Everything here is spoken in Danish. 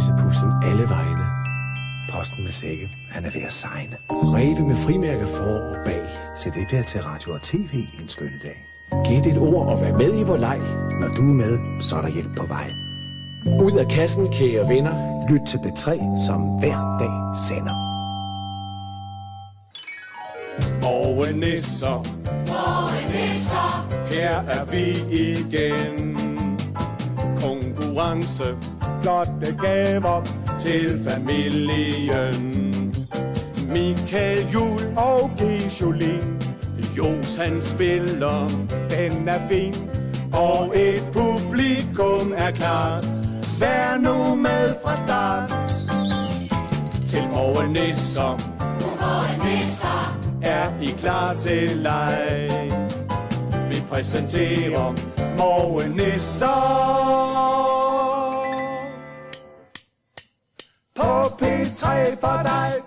Nissepussen alle vegne. Posten med sække, han er ved at segne. Breve med frimærke for og bag. Så det bliver til radio og tv en skønne dag. Gæt et ord og vær med i vor leg. Når du er med, så er der hjælp på vej. Ud af kassen, kære venner. Lyt til B3, som hver dag sender. Morgenisser, Morgenisser, her er vi igen. Konkurrence, flotte gaver til familien. Michael Jul og Gisjolin. Jos han spiller, den er fin. Og et publikum er klart. Vær nu med fra start. Til morgenisser, Morgenisser, er I klar til leg? Vi præsenterer morgenisser. På P3 for dig.